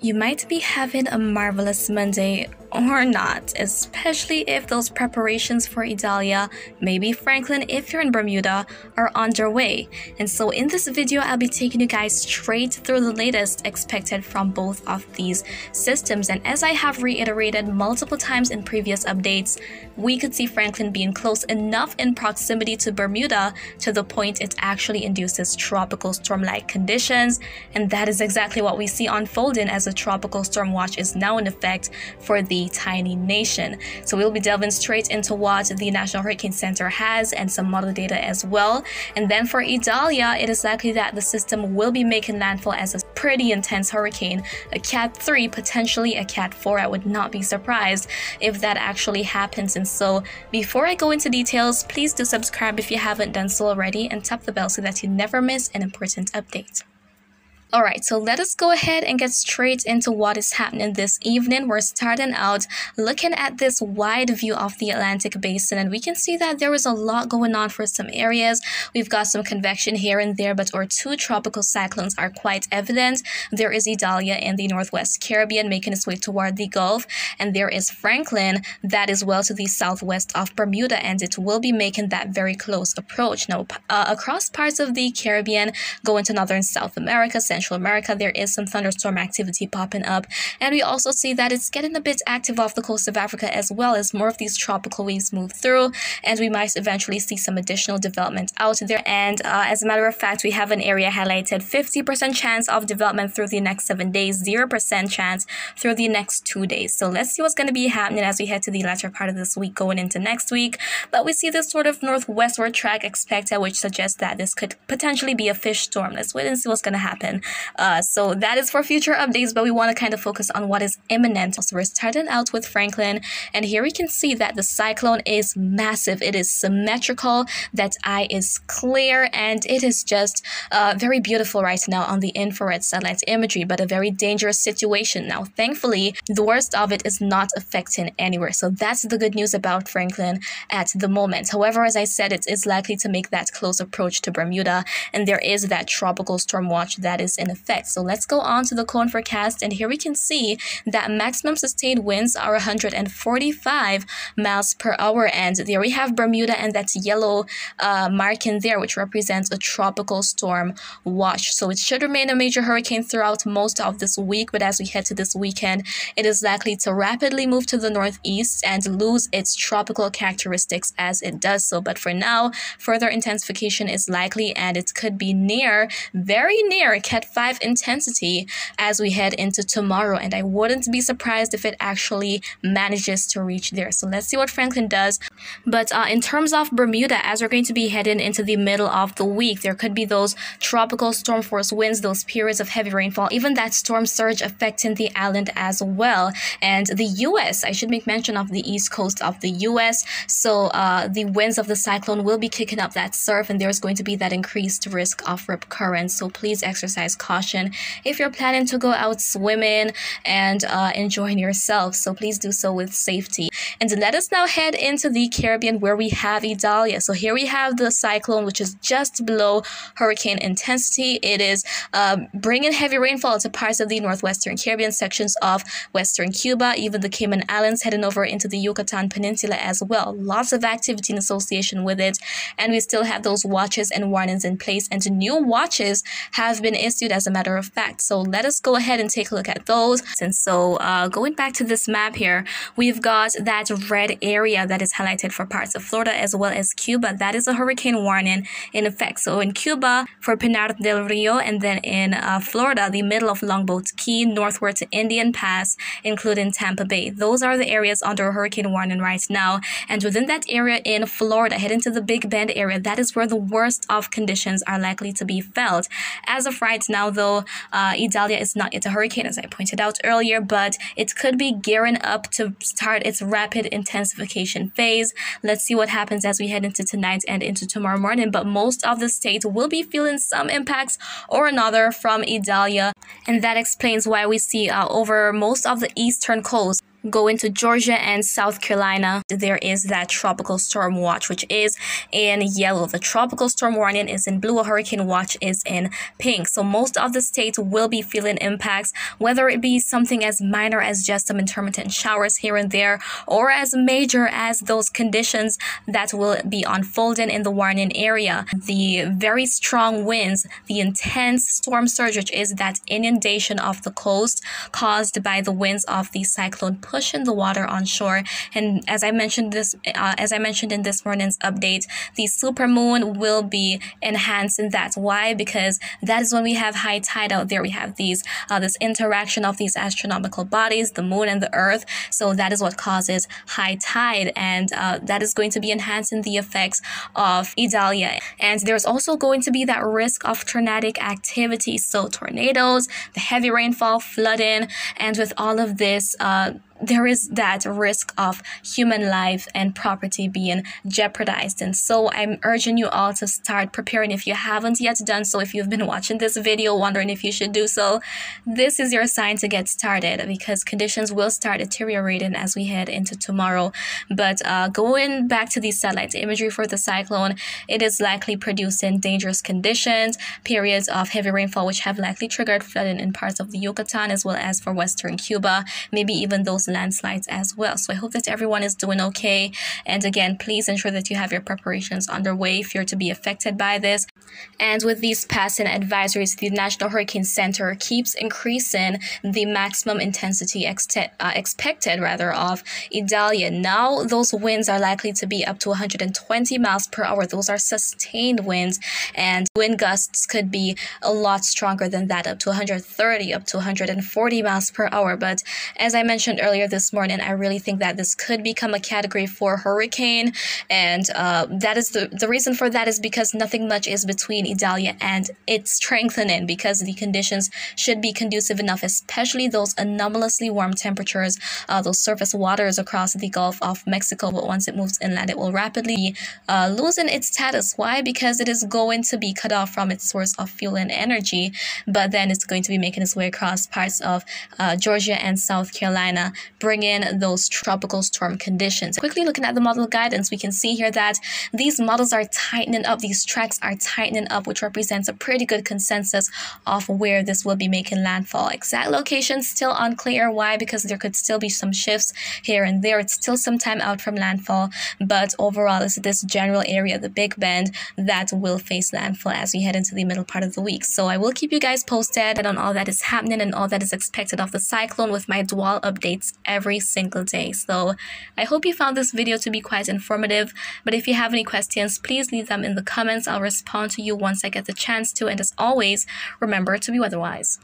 You might be having a marvelous Monday or not, especially if those preparations for Idalia, maybe Franklin if you're in Bermuda, are underway. And so in this video, I'll be taking you guys straight through the latest expected from both of these systems. And as I have reiterated multiple times in previous updates, we could see Franklin being close enough in proximity to Bermuda to the point it actually induces tropical storm-like conditions. And that is exactly what we see unfolding as a tropical storm watch is now in effect for the tiny nation. So we'll be delving straight into what the National Hurricane Center has and some model data as well. And then for Idalia, it is likely that the system will be making landfall as a pretty intense hurricane, a Cat 3, potentially a Cat 4. I would not be surprised if that actually happens. And so before I go into details, please do subscribe if you haven't done so already and tap the bell so that you never miss an important update. Alright, so let us go ahead and get straight into what is happening this evening. We're starting out looking at this wide view of the Atlantic Basin, and we can see that there is a lot going on for some areas. We've got some convection here and there, but our two tropical cyclones are quite evident. There is Idalia in the Northwest Caribbean making its way toward the Gulf, and there is Franklin that is well to the southwest of Bermuda, and it will be making that very close approach. Now, uh, across parts of the Caribbean, going to northern South America, Central America, there is some thunderstorm activity popping up. And we also see that it's getting a bit active off the coast of Africa as well as more of these tropical waves move through. And we might eventually see some additional development out there. And uh, as a matter of fact, we have an area highlighted 50% chance of development through the next seven days, 0% chance through the next two days. So let's see what's going to be happening as we head to the latter part of this week going into next week. But we see this sort of northwestward track expected, which suggests that this could potentially be a fish storm. Let's wait and see what's going to happen. Uh, so that is for future updates, but we want to kind of focus on what is imminent. So we're starting out with Franklin, and here we can see that the cyclone is massive. It is symmetrical, that eye is clear, and it is just uh, very beautiful right now on the infrared satellite imagery, but a very dangerous situation. Now, thankfully, the worst of it is not affecting anywhere. So that's the good news about Franklin at the moment. However, as I said, it is likely to make that close approach to Bermuda, and there is that tropical storm watch that is in effect. So let's go on to the cone forecast and here we can see that maximum sustained winds are 145 miles per hour and there we have Bermuda and that's yellow uh, marking there which represents a tropical storm watch. So it should remain a major hurricane throughout most of this week but as we head to this weekend it is likely to rapidly move to the northeast and lose its tropical characteristics as it does so. But for now further intensification is likely and it could be near, very near 5 intensity as we head into tomorrow. And I wouldn't be surprised if it actually manages to reach there. So let's see what Franklin does. But uh, in terms of Bermuda, as we're going to be heading into the middle of the week, there could be those tropical storm force winds, those periods of heavy rainfall, even that storm surge affecting the island as well. And the U.S., I should make mention of the east coast of the U.S. So uh, the winds of the cyclone will be kicking up that surf, and there's going to be that increased risk of rip currents. So please exercise caution if you're planning to go out swimming and uh, enjoying yourself. So please do so with safety. And let us now head into the Caribbean where we have Idalia. So here we have the cyclone, which is just below hurricane intensity. It is uh, bringing heavy rainfall to parts of the northwestern Caribbean sections of western Cuba, even the Cayman Islands, heading over into the Yucatan Peninsula as well. Lots of activity in association with it. And we still have those watches and warnings in place. And new watches have been issued as a matter of fact. So let us go ahead and take a look at those. And so uh, going back to this map here, we've got that red area that is highlighted for parts of Florida as well as Cuba. That is a hurricane warning in effect. So in Cuba for Pinar del Rio and then in uh, Florida, the middle of Longboat Key northward to Indian Pass, including Tampa Bay. Those are the areas under a hurricane warning right now. And within that area in Florida, heading to the Big Bend area, that is where the worst of conditions are likely to be felt. As of right now, though, uh, Idalia is not yet a hurricane, as I pointed out earlier, but it could be gearing up to start its rapid intensification phase. Let's see what happens as we head into tonight and into tomorrow morning. But most of the state will be feeling some impacts or another from Idalia, and that explains why we see uh, over most of the eastern coast go into Georgia and South Carolina, there is that tropical storm watch, which is in yellow. The tropical storm warning is in blue. A hurricane watch is in pink. So most of the states will be feeling impacts, whether it be something as minor as just some intermittent showers here and there, or as major as those conditions that will be unfolding in the warning area. The very strong winds, the intense storm surge, which is that inundation of the coast caused by the winds of the cyclone pushing the water on shore. And as I mentioned this, uh, as I mentioned in this morning's update, the supermoon will be enhancing that. Why? Because that is when we have high tide out there. We have these uh, this interaction of these astronomical bodies, the moon and the earth. So that is what causes high tide, and uh, that is going to be enhancing the effects of Idalia. And there's also going to be that risk of tornadic activity. So tornadoes, the heavy rainfall, flooding, and with all of this, uh, there is that risk of human life and property being jeopardized. And so I'm urging you all to start preparing if you haven't yet done so. If you've been watching this video wondering if you should do so, this is your sign to get started because conditions will start deteriorating as we head into tomorrow. But uh, going back to the satellite imagery for the cyclone, it is likely producing dangerous conditions, periods of heavy rainfall, which have likely triggered flooding in parts of the Yucatan as well as for western Cuba, maybe even those landslides as well. So I hope that everyone is doing okay. And again, please ensure that you have your preparations underway if you're to be affected by this. And with these passing advisories, the National Hurricane Center keeps increasing the maximum intensity uh, expected rather of Idalia. Now those winds are likely to be up to 120 miles per hour. Those are sustained winds and wind gusts could be a lot stronger than that, up to 130, up to 140 miles per hour. But as I mentioned earlier, earlier this morning, I really think that this could become a category four hurricane. And uh, that is the, the reason for that is because nothing much is between Idalia and its strengthening because the conditions should be conducive enough, especially those anomalously warm temperatures, uh, those surface waters across the Gulf of Mexico. But once it moves inland, it will rapidly uh, loosen its status. Why? Because it is going to be cut off from its source of fuel and energy, but then it's going to be making its way across parts of uh, Georgia and South Carolina bring in those tropical storm conditions. Quickly looking at the model guidance, we can see here that these models are tightening up, these tracks are tightening up, which represents a pretty good consensus of where this will be making landfall. Exact location still unclear. Why? Because there could still be some shifts here and there. It's still some time out from landfall, but overall, it's this general area, the Big Bend, that will face landfall as we head into the middle part of the week. So I will keep you guys posted on all that is happening and all that is expected of the cyclone with my dual updates every single day. So I hope you found this video to be quite informative. But if you have any questions, please leave them in the comments. I'll respond to you once I get the chance to. And as always, remember to be weatherwise.